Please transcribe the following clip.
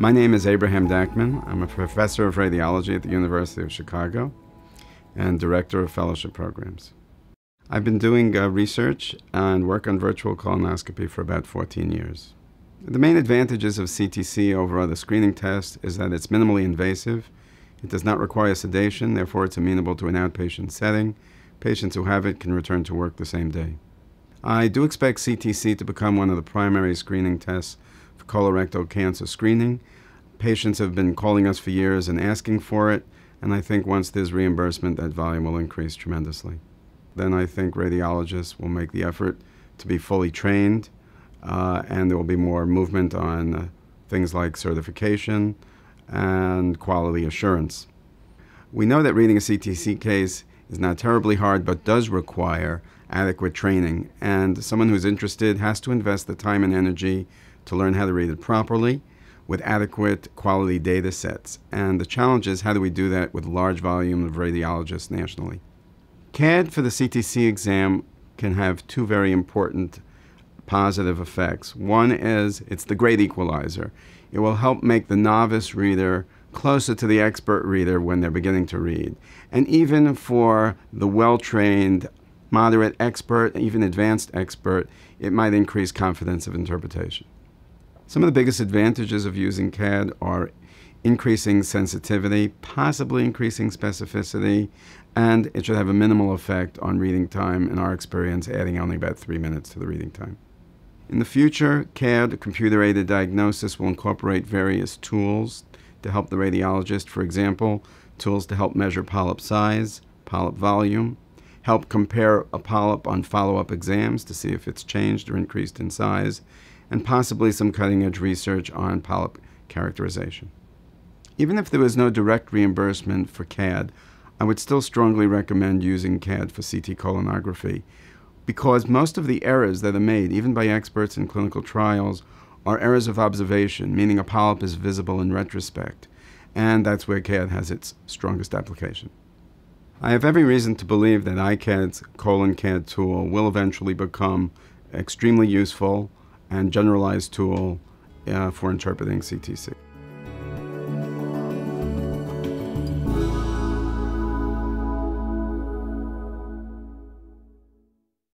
My name is Abraham Dachman. I'm a professor of radiology at the University of Chicago and director of fellowship programs. I've been doing uh, research and work on virtual colonoscopy for about 14 years. The main advantages of CTC over other screening tests is that it's minimally invasive, it does not require sedation, therefore it's amenable to an outpatient setting. Patients who have it can return to work the same day. I do expect CTC to become one of the primary screening tests colorectal cancer screening. Patients have been calling us for years and asking for it, and I think once there's reimbursement, that volume will increase tremendously. Then I think radiologists will make the effort to be fully trained, uh, and there will be more movement on uh, things like certification and quality assurance. We know that reading a CTC case is not terribly hard, but does require adequate training. And someone who's interested has to invest the time and energy to learn how to read it properly with adequate quality data sets. And the challenge is how do we do that with large volume of radiologists nationally? CAD for the CTC exam can have two very important positive effects. One is it's the great equalizer. It will help make the novice reader closer to the expert reader when they're beginning to read. And even for the well trained, moderate expert, even advanced expert, it might increase confidence of interpretation. Some of the biggest advantages of using CAD are increasing sensitivity, possibly increasing specificity, and it should have a minimal effect on reading time, in our experience, adding only about three minutes to the reading time. In the future, CAD, computer aided diagnosis, will incorporate various tools to help the radiologist, for example, tools to help measure polyp size, polyp volume, help compare a polyp on follow up exams to see if it's changed or increased in size, and possibly some cutting edge research on polyp characterization. Even if there was no direct reimbursement for CAD, I would still strongly recommend using CAD for CT colonography because most of the errors that are made, even by experts in clinical trials, are errors of observation, meaning a polyp is visible in retrospect, and that's where CAD has its strongest application. I have every reason to believe that iCAD's colon CAD tool will eventually become extremely useful and generalized tool uh, for interpreting CTC.